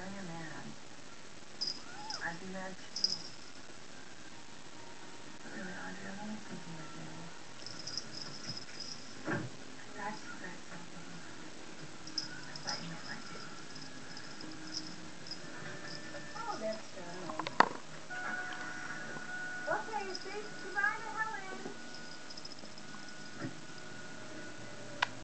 another man. I mad too. But really, Andre, I'm only thinking of you. Oh, that's so. Okay, you see, Divine, help.